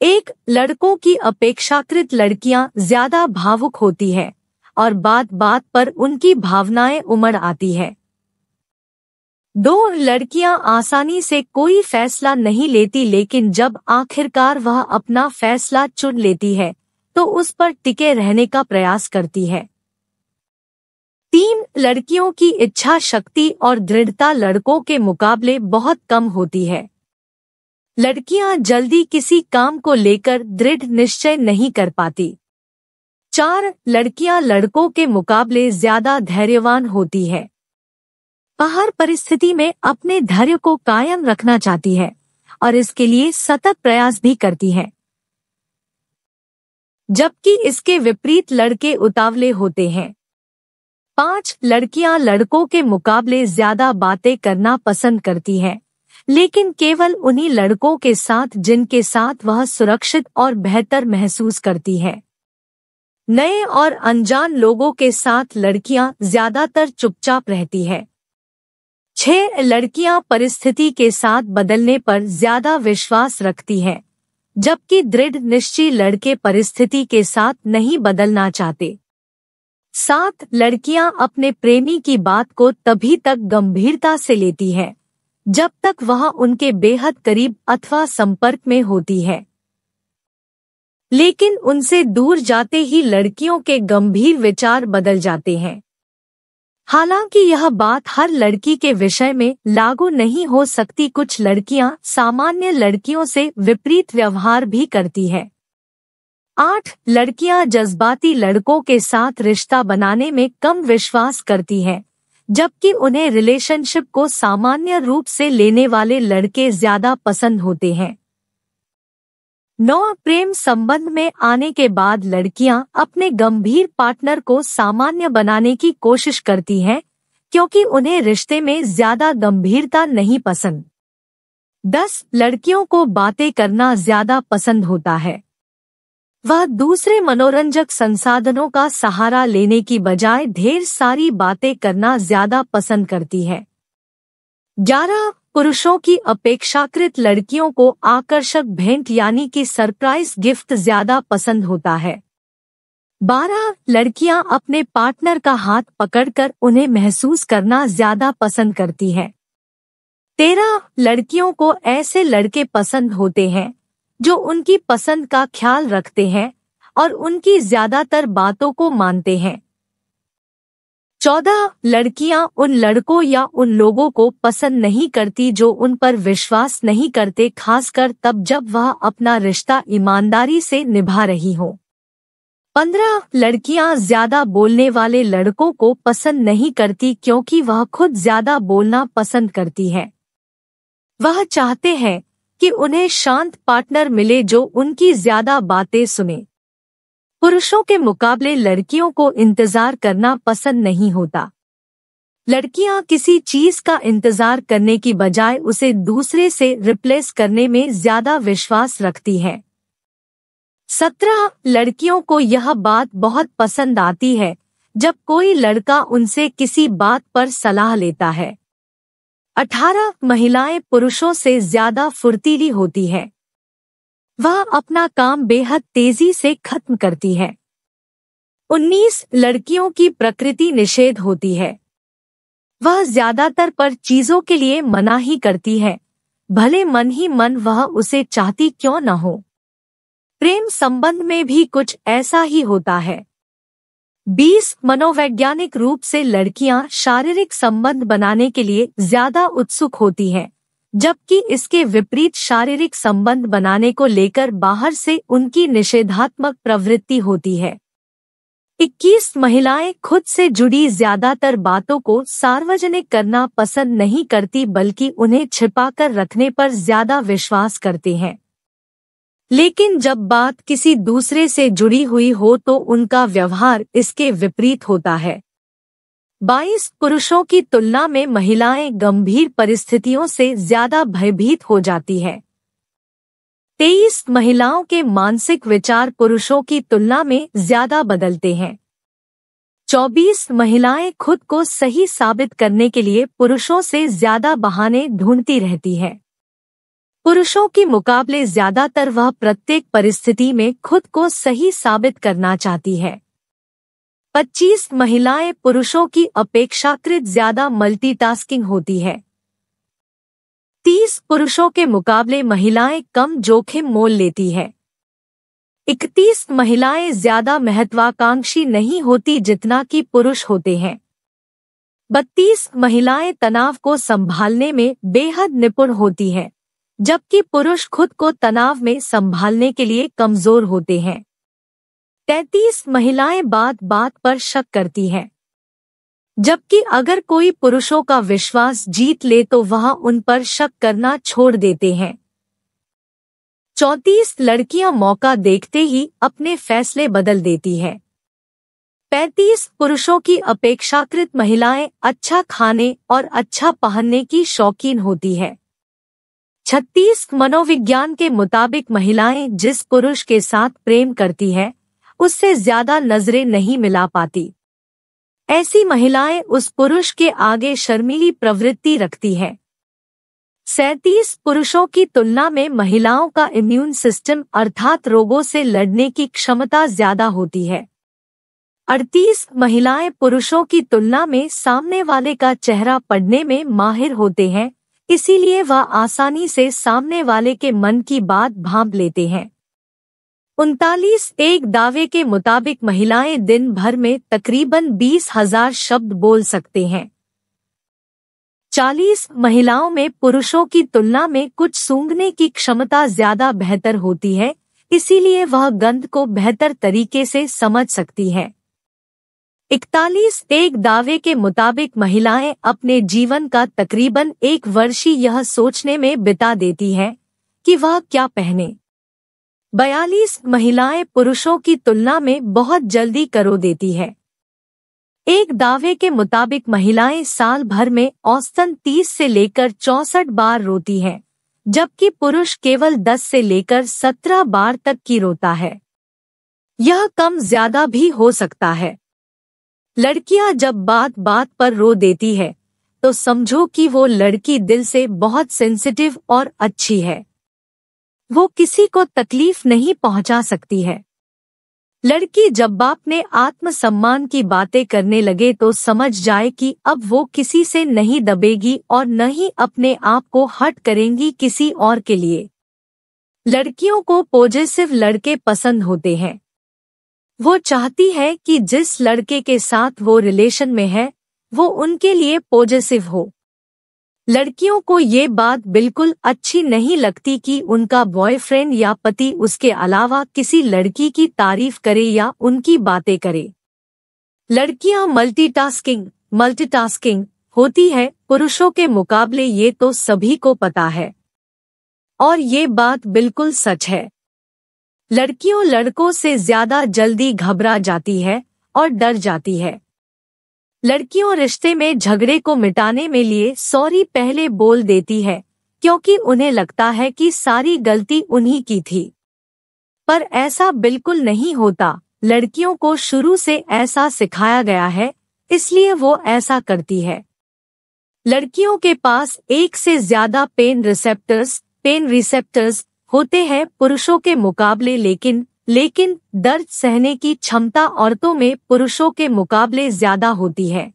एक लड़कों की अपेक्षाकृत लड़कियाँ ज़्यादा भावुक होती है और बात बात पर उनकी भावनाएँ उमड़ आती है। दो लड़कियाँ आसानी से कोई फैसला नहीं लेती लेकिन जब आखिरकार वह अपना फैसला चुन लेती है तो उस पर टिके रहने का प्रयास करती है। तीन लड़कियों की इच्छा शक्ति और दृढ़ता लड़कों के मुकाबले बहुत कम होती है। लड़कियाँ जल्दी किसी काम को लेकर दृढ़ निश्चय नहीं कर पाती। चार, लड़कियाँ लड़कों के मुकाबले ज़्यादा धैर्यवान होती है। हर परिस्थिति में अपने धैर्य को कायम रखना चाहती है और इसके लिए सतत प्रयास भी करती है। जबकि इसके विपरीत लड़के उतावले होते हैं। पाँच, लड़कियाँ लड़कों के मुकाबले ज़्यादा बातें करना पसंद करती हैं। लेकिन केवल उन्हीं लड़कों के साथ जिनके साथ वह सुरक्षित और बेहतर महसूस करती है। नए और अनजान लोगों के साथ लड़कियाँ ज़्यादातर चुपचाप रहती है। छह लड़कियाँ परिस्थिति के साथ बदलने पर ज़्यादा विश्वास रखती हैं, जबकि दृढ़ निश्चय लड़के परिस्थिति के साथ नहीं बदलना चाहते। सात लड़कियाँ अपने प्रेमी की बात को तभी तक गंभीरता से लेती है। जब तक वह उनके बेहद करीब अथवा संपर्क में होती है। लेकिन उनसे दूर जाते ही लड़कियों के गंभीर विचार बदल जाते हैं। हालाँकि यह बात हर लड़की के विषय में लागू नहीं हो सकती, कुछ लड़कियाँ सामान्य लड़कियों से विपरीत व्यवहार भी करती है। आठ, लड़कियाँ जज्बाती लड़कों के साथ रिश्ता बनाने में कम विश्वास करती हैं। जबकि उन्हें रिलेशनशिप को सामान्य रूप से लेने वाले लड़के ज़्यादा पसंद होते हैं। नौ प्रेम संबंध में आने के बाद लड़कियाँ अपने गंभीर पार्टनर को सामान्य बनाने की कोशिश करती हैं, क्योंकि उन्हें रिश्ते में ज़्यादा गंभीरता नहीं पसंद। दस, लड़कियों को बातें करना ज़्यादा पसंद होता है। वह दूसरे मनोरंजक संसाधनों का सहारा लेने की बजाय ढेर सारी बातें करना ज़्यादा पसंद करती है ग्यारह पुरुषों की अपेक्षाकृत लड़कियों को आकर्षक भेंट यानी कि सरप्राइज़ गिफ्ट ज़्यादा पसंद होता है बारह लड़कियाँ अपने पार्टनर का हाथ पकड़कर उन्हें महसूस करना ज़्यादा पसंद करती हैं। तेरह लड़कियों को ऐसे लड़के पसंद होते हैं जो उनकी पसंद का ख्याल रखते हैं और उनकी ज़्यादातर बातों को मानते हैं। चौदह लड़कियाँ उन लड़कों या उन लोगों को पसंद नहीं करती जो उन पर विश्वास नहीं करते, खासकर तब जब वह अपना रिश्ता ईमानदारी से निभा रही हो। पंद्रह लड़कियाँ ज़्यादा बोलने वाले लड़कों को पसंद नहीं करती क्योंकि वह खुद ज़्यादा बोलना पसंद करती है। वह चाहते हैं कि उन्हें शांत पार्टनर मिले जो उनकी ज़्यादा बातें सुने। पुरुषों के मुकाबले लड़कियों को इंतज़ार करना पसंद नहीं होता। लड़कियाँ किसी चीज़ का इंतज़ार करने की बजाय उसे दूसरे से रिप्लेस करने में ज़्यादा विश्वास रखती हैं। सत्रह लड़कियों को यह बात बहुत पसंद आती है, जब कोई लड़का उनसे किसी बात पर सलाह लेता है। अठारह महिलाएँ पुरुषों से ज़्यादा फुर्तीली होती है। वह अपना काम बेहद तेज़ी से खत्म करती है। उन्नीस लड़कियों की प्रकृति निषेध होती है। वह ज़्यादातर पर चीज़ों के लिए मना ही करती है। भले मन ही मन वह उसे चाहती क्यों न हो। प्रेम संबंध में भी कुछ ऐसा ही होता है। बीस मनोवैज्ञानिक रूप से लड़कियाँ शारीरिक संबंध बनाने के लिए ज़्यादा उत्सुक होती हैं, जबकि इसके विपरीत शारीरिक संबंध बनाने को लेकर बाहर से उनकी निषेधात्मक प्रवृत्ति होती है। 21 महिलाएँ खुद से जुड़ी ज़्यादातर बातों को सार्वजनिक करना पसंद नहीं करती बल्कि उन्हें छिपाकर रखने पर ज़्यादा विश्वास करते हैं। लेकिन जब बात किसी दूसरे से जुड़ी हुई हो तो उनका व्यवहार इसके विपरीत होता है। बाईस पुरुषों की तुलना में महिलाएँ गंभीर परिस्थितियों से ज़्यादा भयभीत हो जाती है। तेईस महिलाओं के मानसिक विचार पुरुषों की तुलना में ज़्यादा बदलते हैं। चौबीस महिलाएँ खुद को सही साबित करने के लिए पुरुषों से ज़्यादा बहाने ढूंढती रहती हैं। पुरुषों के मुकाबले ज़्यादातर वह प्रत्येक परिस्थिति में खुद को सही साबित करना चाहती है। 25 महिलाएँ पुरुषों की अपेक्षाकृत ज़्यादा मल्टीटास्किंग होती है। 30 पुरुषों के मुकाबले महिलाएँ कम जोखिम मोल लेती है। इकतीस महिलाएँ ज़्यादा महत्वाकांक्षी नहीं होती जितना कि पुरुष होते हैं। बत्तीस महिलाएँ तनाव को संभालने में बेहद निपुण होती हैं। जबकि पुरुष खुद को तनाव में संभालने के लिए कमज़ोर होते हैं। तैतीस महिलाएँ बात बात पर शक करती हैं। जबकि अगर कोई पुरुषों का विश्वास जीत ले तो वह उन पर शक करना छोड़ देते हैं। चौतीस लड़कियाँ मौका देखते ही अपने फैसले बदल देती है। पैंतीस पुरुषों की अपेक्षाकृत महिलाएँ अच्छा खाने और अच्छा पहनने की शौकीन होती है। छत्तीस मनोविज्ञान के मुताबिक महिलाएँ जिस पुरुष के साथ प्रेम करती है, उससे ज़्यादा नज़रें नहीं मिला पाती। ऐसी महिलाएँ उस पुरुष के आगे शर्मीली प्रवृत्ति रखती है। सैतीस पुरुषों की तुलना में महिलाओं का इम्यून सिस्टम अर्थात रोगों से लड़ने की क्षमता ज़्यादा होती है। अड़तीस महिलाएँ पुरुषों की तुलना में सामने वाले का चेहरा पढ़ने में माहिर होते हैं इसीलिए वह आसानी से सामने वाले के मन की बात भांप लेते हैं। उनतालीस एक दावे के मुताबिक महिलाएँ दिन भर में तकरीबन बीस हज़ार शब्द बोल सकते हैं। चालीस महिलाओं में पुरुषों की तुलना में कुछ सूंघने की क्षमता ज़्यादा बेहतर होती है, इसीलिए वह गंध को बेहतर तरीके से समझ सकती है। इकतालीस एक दावे के मुताबिक महिलाएँ अपने जीवन का तकरीबन एक वर्ष ही यह सोचने में बिता देती हैं कि वह क्या पहने। बयालीस महिलाएँ पुरुषों की तुलना में बहुत जल्दी करो देती है। एक दावे के मुताबिक महिलाएँ साल भर में औसतन 30 से लेकर चौसठ बार रोती हैं, जबकि पुरुष केवल 10 से लेकर 17 बार तक की रोता है। यह कम ज़्यादा भी हो सकता है। लड़कियाँ जब बात बात पर रो देती है तो समझो कि वो लड़की दिल से बहुत सेंसिटिव और अच्छी है। वो किसी को तकलीफ़ नहीं पहुँचा सकती है। लड़की जब बाप ने आत्मसम्मान की बातें करने लगे तो समझ जाए कि अब वो किसी से नहीं दबेगी और न ही अपने आप को हट करेंगी किसी और के लिए। लड़कियों को पॉजिटिव लड़के पसंद होते हैं। वो चाहती है कि जिस लड़के के साथ वो रिलेशन में है, वो उनके लिए पॉजिटिव हो। लड़कियों को ये बात बिल्कुल अच्छी नहीं लगती कि उनका बॉयफ्रेंड या पति उसके अलावा किसी लड़की की तारीफ़ करे या उनकी बातें करे। लड़कियाँ मल्टीटास्किंग मल्टीटास्किंग होती है, पुरुषों के मुकाबले ये तो सभी को पता है। और ये बात बिल्कुल सच है। लड़कियों लड़कों से ज़्यादा जल्दी घबरा जाती है और डर जाती है। लड़कियों रिश्ते में झगड़े को मिटाने में लिए सॉरी पहले बोल देती है, क्योंकि उन्हें लगता है कि सारी गलती उन्हीं की थी। पर ऐसा बिल्कुल नहीं होता। लड़कियों को शुरू से ऐसा सिखाया गया है, इसलिए वो ऐसा करती है। लड़कियों के पास एक से ज़्यादा पेन रिसेप्टर्स पेन रिसेप्टर्स होते हैं पुरुषों के मुकाबले लेकिन लेकिन, दर्द सहने की क्षमता औरतों में पुरुषों के मुकाबले ज़्यादा होती है।